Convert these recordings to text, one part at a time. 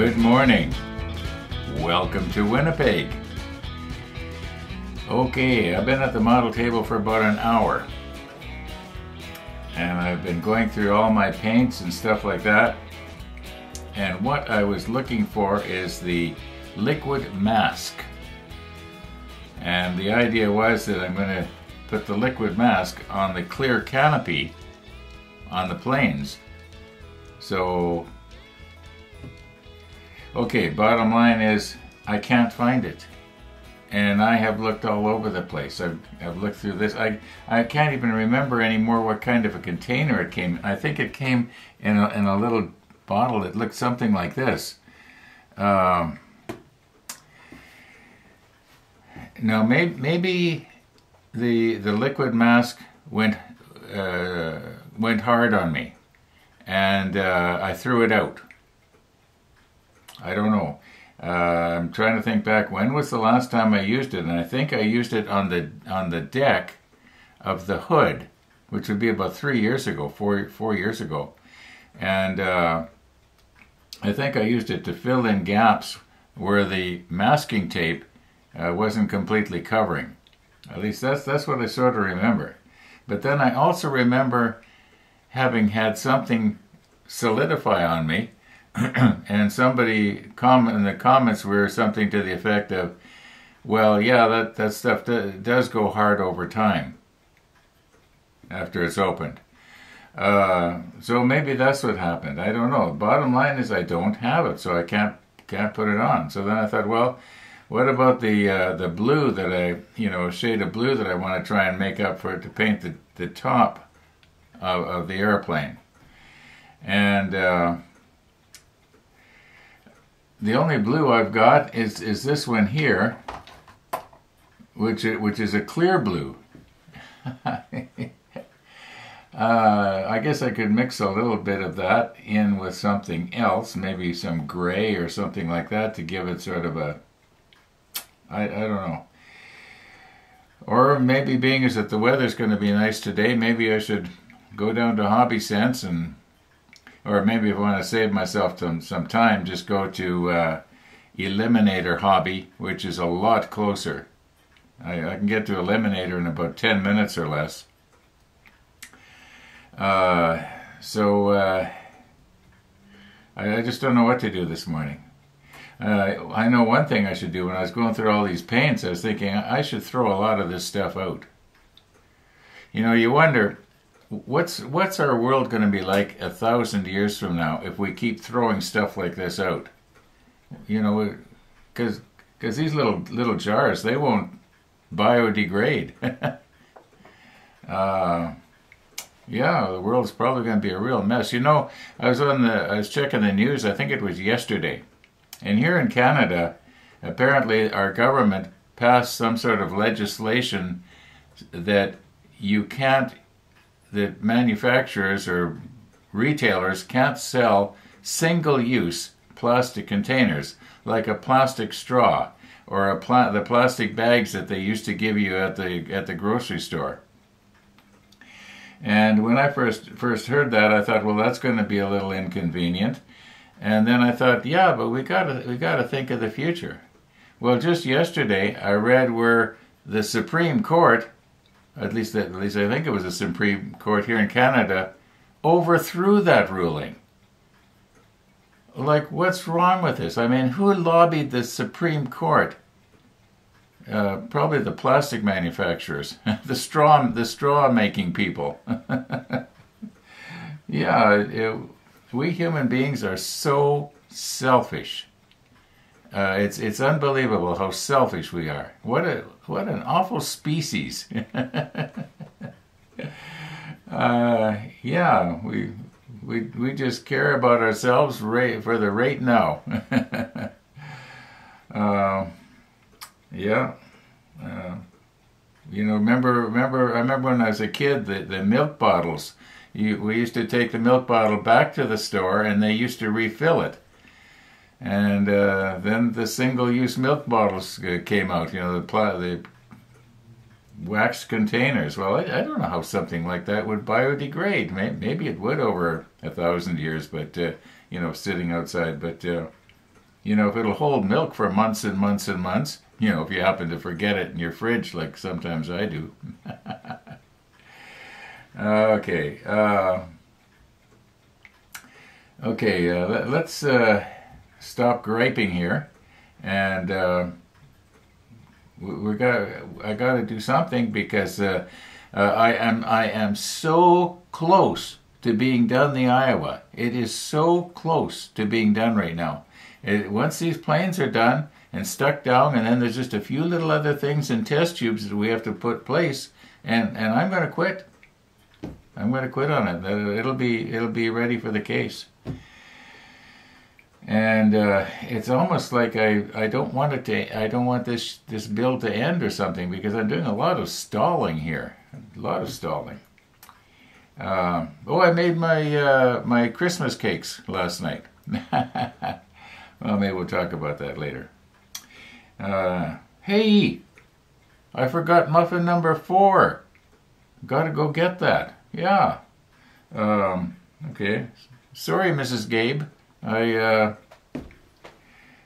Good morning. Welcome to Winnipeg. Okay, I've been at the model table for about an hour. And I've been going through all my paints and stuff like that. And what I was looking for is the liquid mask. And the idea was that I'm going to put the liquid mask on the clear canopy on the planes. So, okay, bottom line is I can't find it. And I have looked all over the place. I've, I've looked through this. I, I can't even remember anymore what kind of a container it came. I think it came in a, in a little bottle that looked something like this. Um, now, maybe, maybe the the liquid mask went uh, went hard on me, and uh, I threw it out. I don't know. Uh, I'm trying to think back. When was the last time I used it? And I think I used it on the on the deck of the hood, which would be about three years ago, four four years ago, and uh, I think I used it to fill in gaps where the masking tape uh, wasn't completely covering. At least that's that's what I sort of remember. But then I also remember having had something solidify on me, and somebody comment in the comments were something to the effect of, "Well, yeah, that that stuff do, does go hard over time after it's opened." Uh, so maybe that's what happened. I don't know. Bottom line is I don't have it, so I can't can't put it on. So then I thought, well, what about the uh, the blue that I, you know, shade of blue that I want to try and make up for it to paint the, the top of, of the airplane? And uh, the only blue I've got is is this one here, which which is a clear blue. uh, I guess I could mix a little bit of that in with something else, maybe some gray or something like that to give it sort of a I, I don't know. Or maybe being as that the weather's going to be nice today, maybe I should go down to Hobby Sense and, or maybe if I want to save myself some, some time, just go to uh, Eliminator Hobby, which is a lot closer. I, I, can get to Eliminator in about 10 minutes or less. Uh, so uh, I, I just don't know what to do this morning. Uh, I know one thing I should do when I was going through all these paints. I was thinking I should throw a lot of this stuff out. You know, you wonder what's what's our world going to be like a thousand years from now if we keep throwing stuff like this out. You know, because because these little little jars they won't biodegrade. uh, yeah, the world's probably going to be a real mess. You know, I was on the I was checking the news. I think it was yesterday and here in Canada, apparently our government passed some sort of legislation that you can't, that manufacturers or retailers can't sell single use plastic containers like a plastic straw or a pla- the plastic bags that they used to give you at the at the grocery store. And when I first first heard that, I thought, well, that's going to be a little inconvenient. And then I thought, yeah, but we gotta we gotta think of the future. Well, just yesterday I read where the Supreme Court, at least at least I think it was the Supreme Court here in Canada, overthrew that ruling. Like, what's wrong with this? I mean, who lobbied the Supreme Court? Uh, probably the plastic manufacturers, the straw, the straw making people. yeah, it, we human beings are so selfish. Uh, it's it's unbelievable how selfish we are. What a what an awful species. uh, yeah, we we we just care about ourselves right for the right now. uh, yeah. Uh, you know, remember remember I remember when I was a kid the, the milk bottles you, we used to take the milk bottle back to the store and they used to refill it. And uh, then the single-use milk bottles uh, came out, you know, the, the wax containers. Well, I, I, don't know how something like that would biodegrade. Maybe, maybe it would over a thousand years, but, uh, you know, sitting outside. But, uh, You know, if it'll hold milk for months and months and months, you know, if you happen to forget it in your fridge, like sometimes I do. okay. Uh, okay, uh, let, us stop griping here. And uh, we, we got I got to do something because uh, uh, I am I am so close to being done the Iowa. It is so close to being done right now. It, once these planes are done and stuck down, and then there's just a few little other things in test tubes that we have to put place, and and I'm going to quit. I'm going to quit on it. It'll be it'll be ready for the case. And uh, it's almost like I, I don't want it to I don't want this this build to end or something because I'm doing a lot of stalling here, a lot of stalling. Uh, oh, I made my uh, my Christmas cakes last night. well, maybe we'll talk about that later. Uh, hey, I forgot muffin number four. Got to go get that. Yeah. Um, okay. Sorry, Mrs. Gabe. I uh,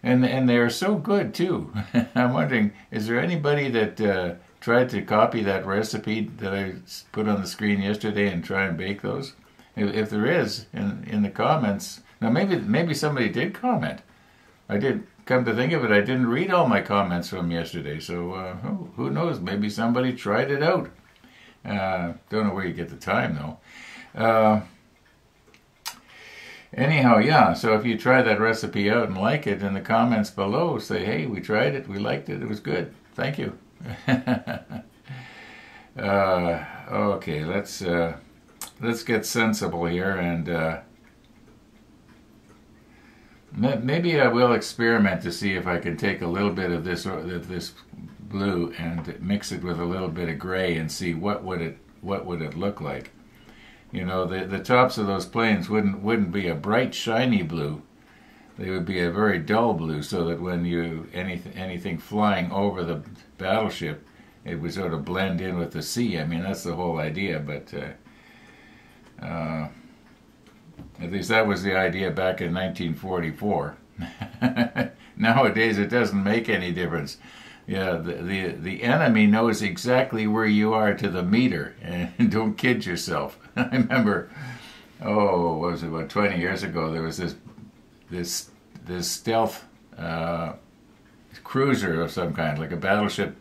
and and they are so good too. I'm wondering, is there anybody that uh, tried to copy that recipe that I put on the screen yesterday and try and bake those? If, if there is, in in the comments, now maybe maybe somebody did comment. I did come to think of it, I didn't read all my comments from yesterday, so uh, who, who knows? Maybe somebody tried it out. Uh, don't know where you get the time though. Uh, anyhow, yeah. So if you try that recipe out and like it, in the comments below, say, "Hey, we tried it, we liked it, it was good. Thank you." uh, okay, let's uh, let's get sensible here, and uh, maybe I will experiment to see if I can take a little bit of this of this blue and mix it with a little bit of gray and see what would it what would it look like. You know, the the tops of those planes wouldn't wouldn't be a bright shiny blue. They would be a very dull blue so that when you anything anything flying over the battleship it would sort of blend in with the sea. I mean that's the whole idea but uh, uh, at least that was the idea back in 1944 nowadays it doesn't make any difference yeah the, the the enemy knows exactly where you are to the meter and don't kid yourself i remember oh was it about 20 years ago there was this this this stealth uh, cruiser of some kind, like a battleship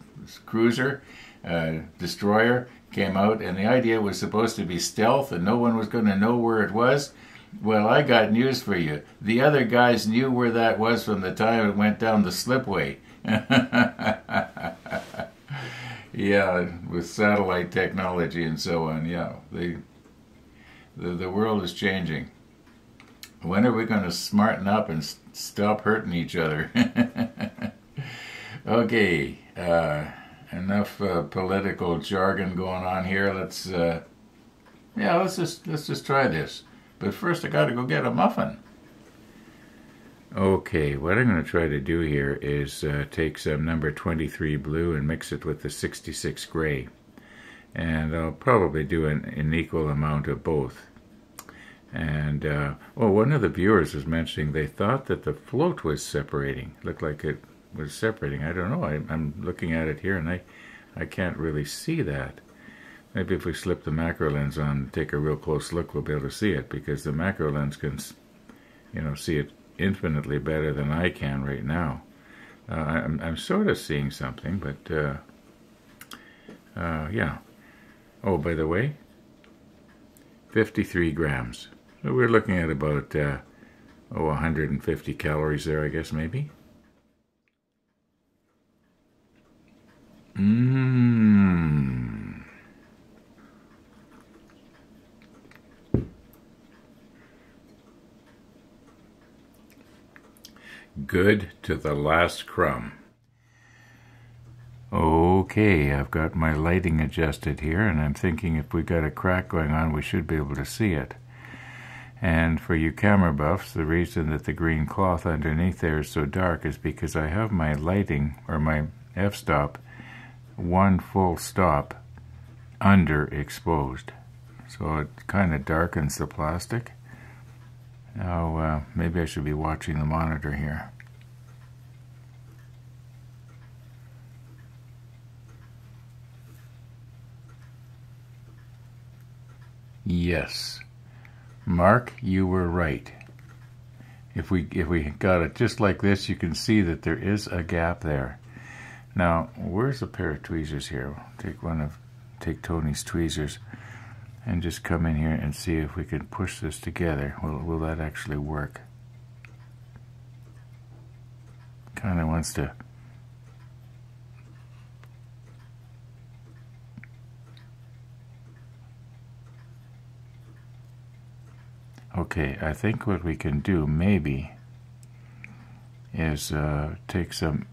cruiser, uh, destroyer, came out, and the idea was supposed to be stealth, and no one was going to know where it was. Well, I got news for you. The other guys knew where that was from the time it went down the slipway. yeah, with satellite technology and so on. Yeah, the the, the world is changing. When are we going to smarten up and stop hurting each other? okay, uh, enough uh, political jargon going on here. Let's, uh, yeah, let's just let's just try this. But first, I got to go get a muffin. Okay, what I'm going to try to do here is uh, take some number 23 blue and mix it with the 66 gray. And I'll probably do an, an equal amount of both. And uh, well, one of the viewers was mentioning they thought that the float was separating. Looked like it was separating. I don't know. I, am looking at it here, and I, I can't really see that. Maybe if we slip the macro lens on, and take a real close look, we'll be able to see it because the macro lens can, you know, see it infinitely better than I can right now. Uh, I'm, I'm sort of seeing something, but uh, uh, yeah. Oh, by the way, 53 grams. So we're looking at about, uh, oh, 150 calories there, I guess, maybe. Mmm. Good to the last crumb. Okay, I've got my lighting adjusted here, and I'm thinking if we got a crack going on, we should be able to see it. And for you camera buffs, the reason that the green cloth underneath there is so dark is because I have my lighting, or my f-stop, one full stop underexposed. So it kind of darkens the plastic. Oh, uh, maybe I should be watching the monitor here. Yes. Mark, you were right. If we if we got it just like this, you can see that there is a gap there. Now, where's a pair of tweezers here? Take one of take Tony's tweezers and just come in here and see if we can push this together. Will will that actually work? Kind of wants to Okay, I think what we can do maybe is uh, take some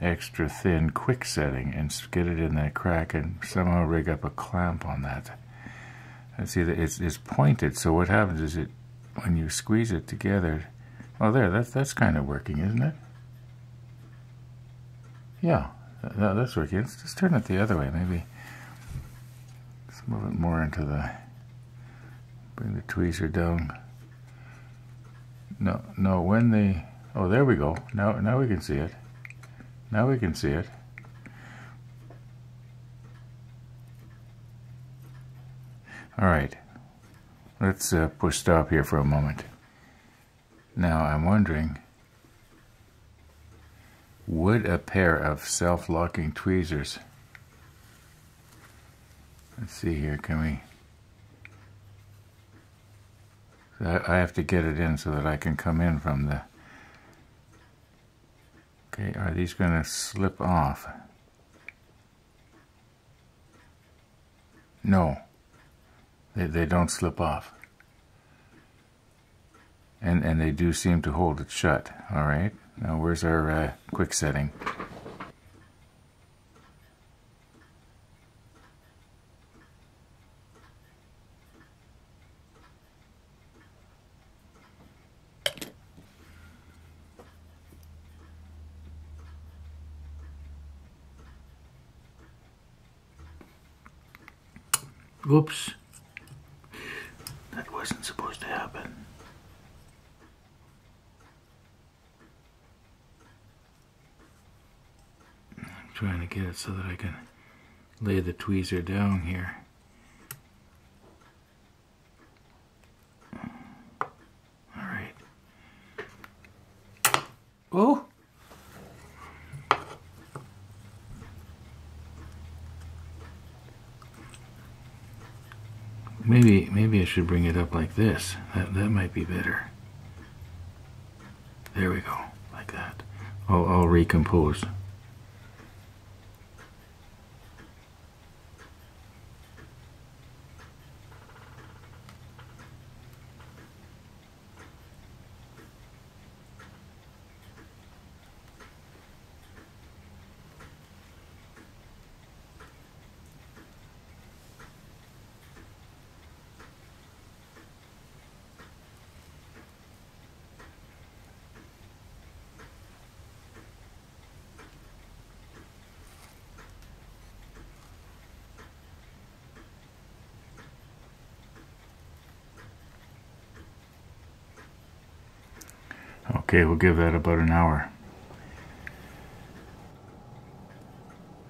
extra thin quick setting and get it in that crack and somehow rig up a clamp on that. And see that it's, it's pointed, so what happens is it when you squeeze it together, oh there, that's, that's kind of working, isn't it? Yeah, that, that's working. Let's just turn it the other way, maybe. Let's move it more into the Bring the tweezer down. No, no, when the, oh, there we go. Now, now we can see it. Now we can see it. All right, let's uh, push stop here for a moment. Now, I'm wondering, would a pair of self-locking tweezers, let's see here, can we, I have to get it in so that I can come in from the... Okay, are these going to slip off? No, they, they don't slip off. And, and they do seem to hold it shut, all right? Now where's our uh, quick setting? Whoops. That wasn't supposed to happen. I'm trying to get it so that I can lay the tweezer down here. All right. Oh! Maybe maybe I should bring it up like this. That that might be better. There we go, like that. I'll I'll recompose. Okay, we'll give that about an hour.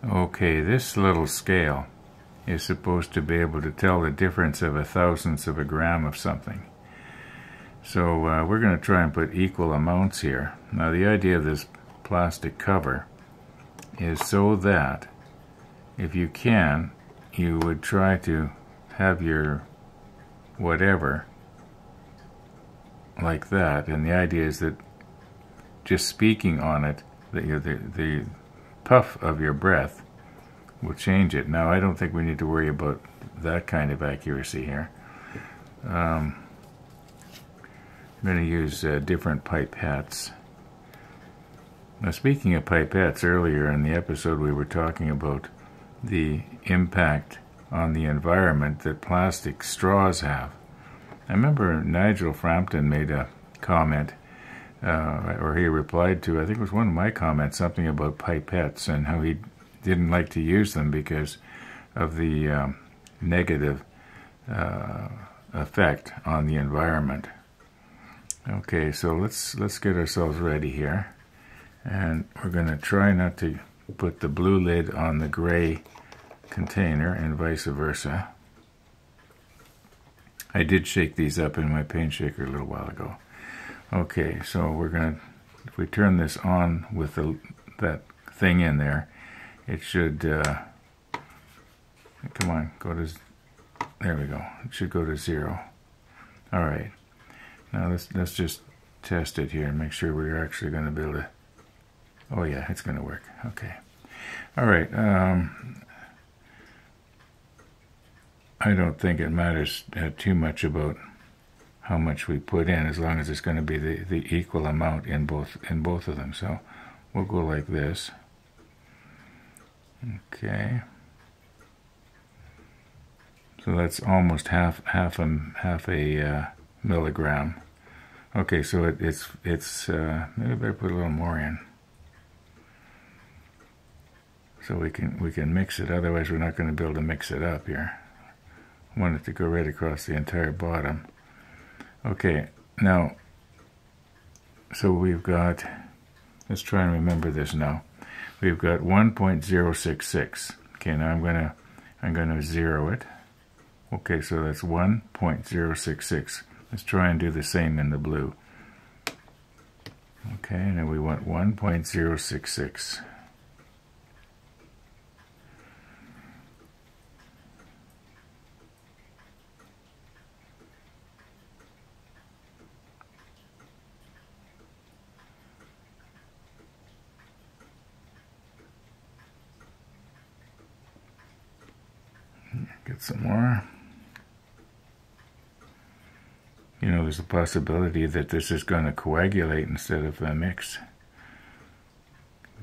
Okay, this little scale is supposed to be able to tell the difference of a thousandth of a gram of something. So uh, we're going to try and put equal amounts here. Now the idea of this plastic cover is so that if you can, you would try to have your whatever like that. And the idea is that just speaking on it, the, the, the puff of your breath will change it. Now, I don't think we need to worry about that kind of accuracy here. Um, I'm going to use uh, different pipettes. Now, speaking of pipettes, earlier in the episode we were talking about the impact on the environment that plastic straws have. I remember Nigel Frampton made a comment uh, or he replied to, I think it was one of my comments, something about pipettes and how he didn't like to use them because of the um, negative uh, effect on the environment. Okay, so let's let's get ourselves ready here, and we're going to try not to put the blue lid on the gray container and vice versa. I did shake these up in my paint shaker a little while ago. Okay, so we're going to, if we turn this on with the, that thing in there, it should, uh, come on, go to, there we go. It should go to zero. All right. Now let's, let's just test it here and make sure we're actually going to be able to, oh yeah, it's going to work. Okay. All right. Um, I don't think it matters uh, too much about how much we put in as long as it's going to be the, the equal amount in both in both of them. So we'll go like this. Okay. So that's almost half half a half a uh, milligram. Okay, so it, it's it's uh, maybe I better put a little more in so we can we can mix it. Otherwise, we're not going to be able to mix it up here I want it to go right across the entire bottom. Okay, now, so we've got, let's try and remember this now. We've got 1.066. Okay, now I'm gonna, I'm gonna zero it. Okay, so that's 1.066. Let's try and do the same in the blue. Okay, and we want 1.066. Get some more. You know, there's a possibility that this is going to coagulate instead of a mix.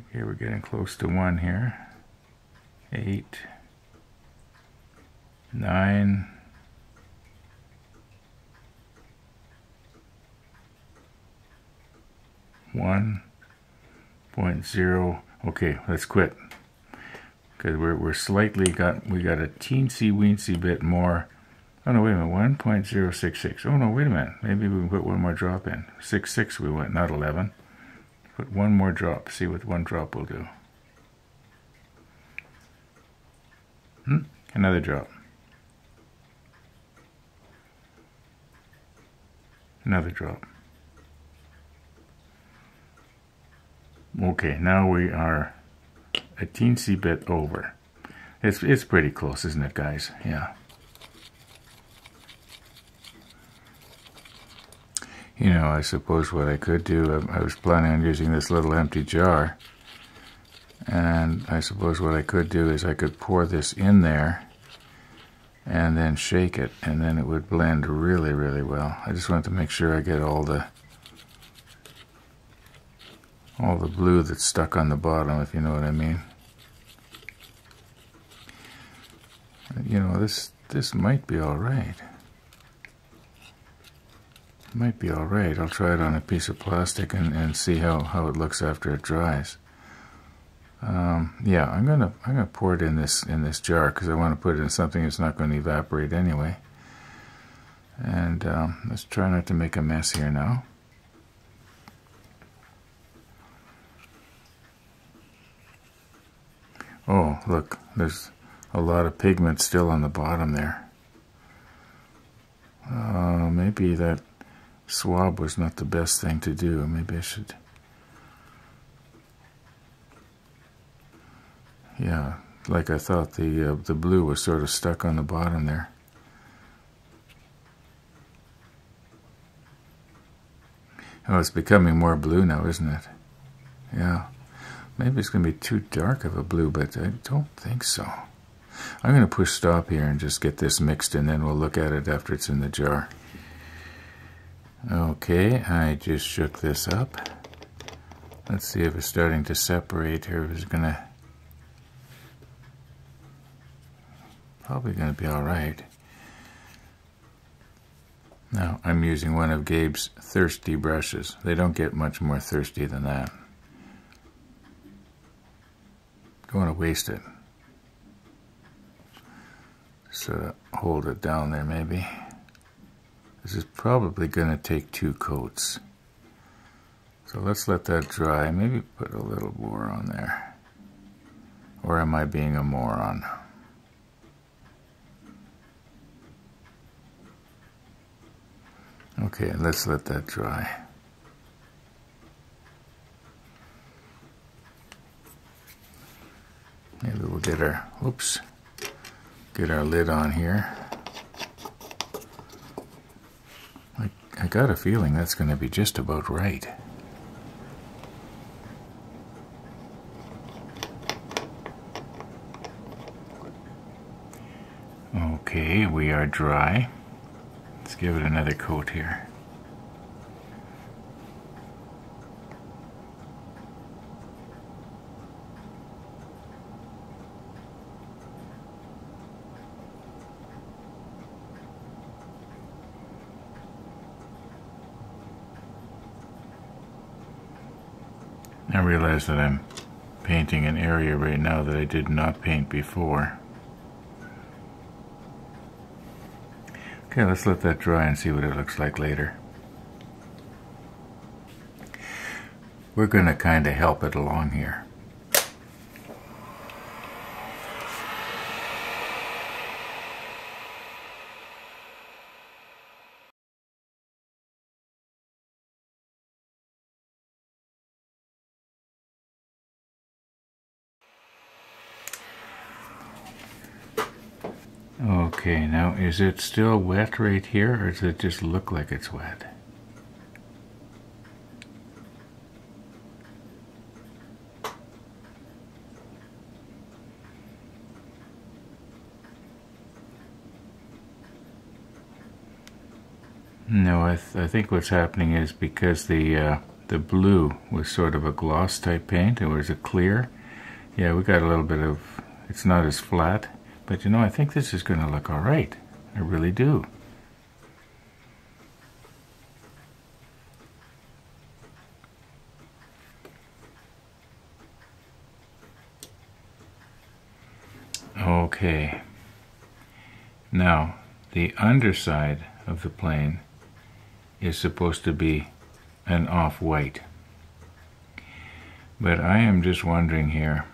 Okay, we're getting close to one here. Eight, nine, one point zero. Okay, let's quit because we're, we're slightly got, we got a teensy weensy bit more. Oh no, wait a minute, 1.066. Oh no, wait a minute. Maybe we can put one more drop in. 6.6 we went, not 11. Put one more drop, see what one drop will do. Hmm? Another drop. Another drop. Okay, now we are a teensy bit over. It's, it's pretty close, isn't it, guys? Yeah. You know, I suppose what I could do, I was planning on using this little empty jar. And I suppose what I could do is I could pour this in there and then shake it and then it would blend really, really well. I just wanted to make sure I get all the all the blue that's stuck on the bottom, if you know what I mean. You know, this this might be all right. Might be all right. I'll try it on a piece of plastic and, and see how, how it looks after it dries. Um, yeah, I'm gonna I'm gonna pour it in this in this jar because I want to put it in something that's not going to evaporate anyway. And um, let's try not to make a mess here now. Oh, look, there's a lot of pigment still on the bottom there. Uh, maybe that swab was not the best thing to do. Maybe I should... Yeah, like I thought, the uh, the blue was sort of stuck on the bottom there. Oh, it's becoming more blue now, isn't it? Yeah. Maybe it's going to be too dark of a blue, but I don't think so. I'm going to push stop here and just get this mixed and then we'll look at it after it's in the jar. Okay, I just shook this up. Let's see if it's starting to separate here. It's to... Probably to be alright. Now, I'm using one of Gabe's thirsty brushes. They don't get much more thirsty than that. Don't want to waste it. So uh, hold it down there maybe. This is probably going to take two coats. So let's let that dry. Maybe put a little more on there. Or am I being a moron? Okay, let's let that dry. Maybe we'll get our, oops, get our lid on here. I, got a feeling that's going to be just about right. Okay, we are dry. Let's give it another coat here. I realize that I'm painting an area right now that I did not paint before. Okay, let's let that dry and see what it looks like later. We're going to kind of help it along here. Okay, now is it still wet right here or does it just look like it's wet? No, I, th I think what's happening is because the uh, the blue was sort of a gloss type paint, it was a clear. Yeah, we got a little bit of, it's not as flat. But you know, I think this is going to look all right. I really do. Okay. Now, the underside of the plane is supposed to be an off-white. But I am just wondering here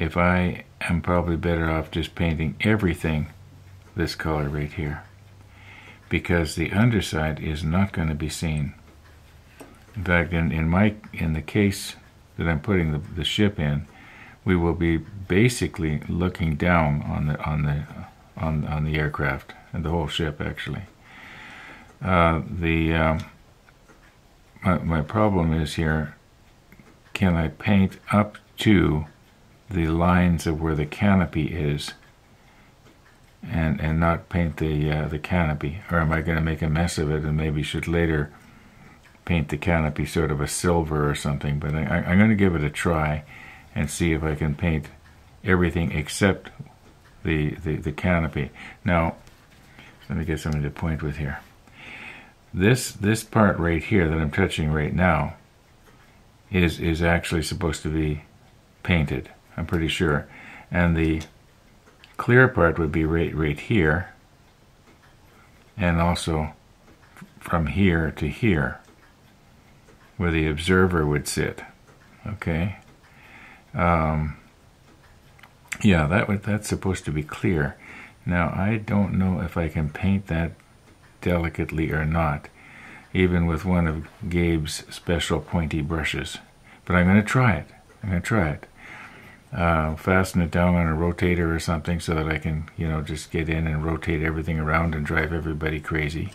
if I am probably better off just painting everything this color right here because the underside is not going to be seen. In fact, in, in my in the case that I'm putting the, the ship in, we will be basically looking down on the on the on on the aircraft and the whole ship actually. Uh, the um, my, my problem is here. Can I paint up to the lines of where the canopy is and and not paint the uh, the canopy? Or am I going to make a mess of it and maybe should later paint the canopy sort of a silver or something but I, I'm going to give it a try and see if I can paint everything except the, the, the canopy. Now let me get something to point with here. This this part right here that I'm touching right now is is actually supposed to be painted I'm pretty sure. And the clear part would be right, right here, and also from here to here, where the observer would sit. Okay. Um, yeah, that would, that's supposed to be clear. Now, I don't know if I can paint that delicately or not, even with one of Gabe's special pointy brushes. But I'm going to try it. I'm going to try it uh, fasten it down on a rotator or something so that I can, you know, just get in and rotate everything around and drive everybody crazy.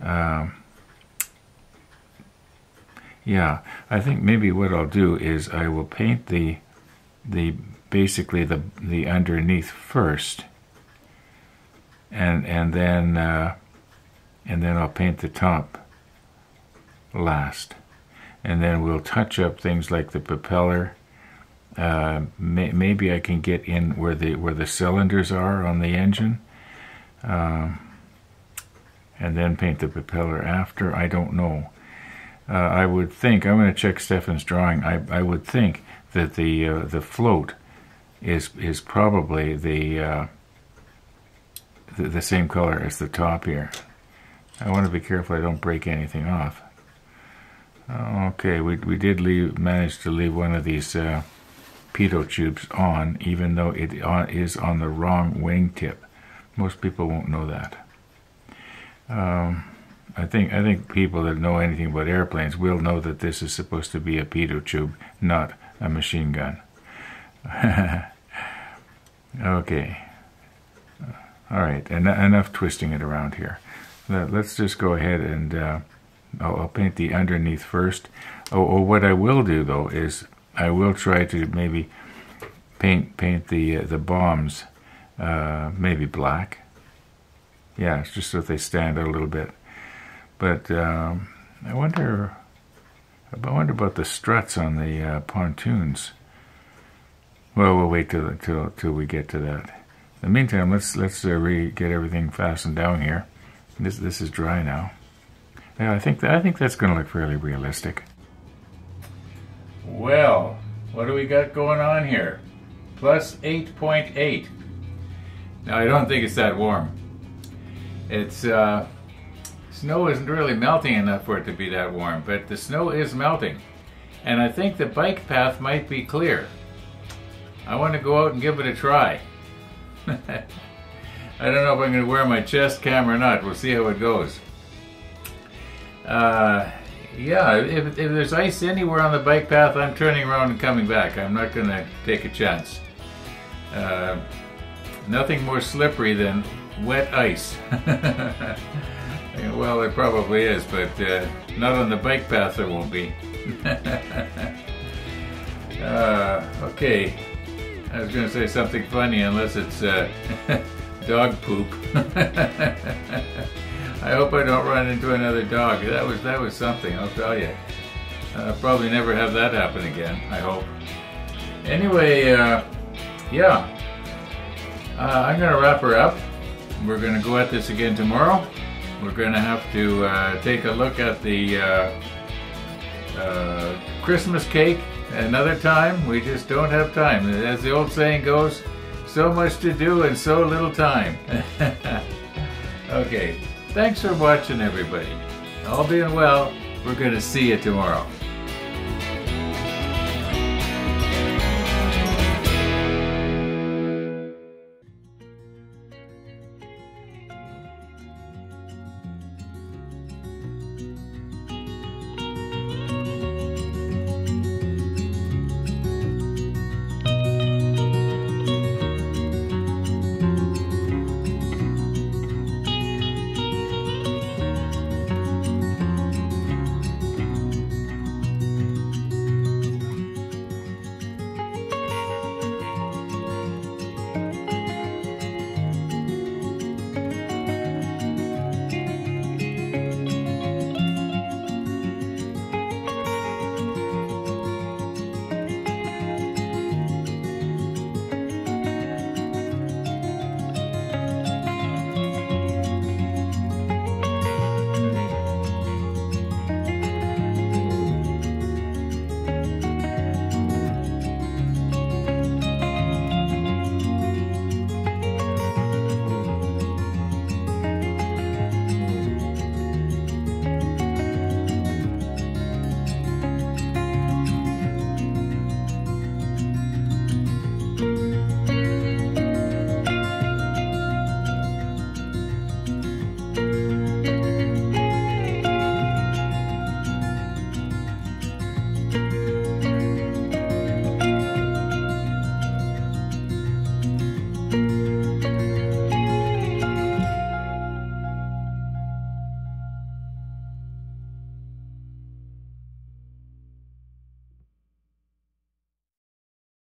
Um, yeah, I think maybe what I'll do is I will paint the the basically the the underneath first, and and then uh, and then I'll paint the top last, and then we'll touch up things like the propeller uh, may, maybe I can get in where the where the cylinders are on the engine, um, and then paint the propeller after. I don't know. Uh, I would think I'm going to check Stefan's drawing. I I would think that the uh, the float is is probably the, uh, the the same color as the top here. I want to be careful I don't break anything off. Okay, we we did leave manage to leave one of these uh, pitot tubes on, even though it is on the wrong wingtip. Most people won't know that. Um, I think I think people that know anything about airplanes will know that this is supposed to be a pitot tube, not a machine gun. okay. All right, en enough twisting it around here. Let's just go ahead and uh, I'll, I'll, paint the underneath first. Oh, oh, what I will do though is I will try to maybe paint paint the uh, the bombs uh, maybe black. Yeah, just so they stand out a little bit. But um, I wonder, I wonder about the struts on the uh, pontoons. Well, we'll wait till till till we get to that. In the meantime, let's let's uh, re get everything fastened down here. This this is dry now. Yeah, I think that, I think that's going to look fairly realistic. Well, what do we got going on here? Plus 8.8. Now I don't think it's that warm. It's uh, snow isn't really melting enough for it to be that warm, but the snow is melting. And I think the bike path might be clear. I want to go out and give it a try. I don't know if I'm going to wear my chest cam or not. We'll see how it goes. Uh, yeah, if, if there's ice anywhere on the bike path, I'm turning around and coming back. I'm not going to take a chance. Uh, nothing more slippery than wet ice. well, it probably is, but uh, not on the bike path there won't be. uh, okay, I was going to say something funny unless it's uh, dog poop. I hope I don't run into another dog. That was that was something, I'll tell you. I'll probably never have that happen again, I hope. Anyway, uh, yeah, uh, I'm going to wrap her up. We're going to go at this again tomorrow. We're going to have to uh, take a look at the uh, uh, Christmas cake another time. We just don't have time. As the old saying goes, so much to do and so little time. okay, thanks for watching everybody. All being well, we're going to see you tomorrow.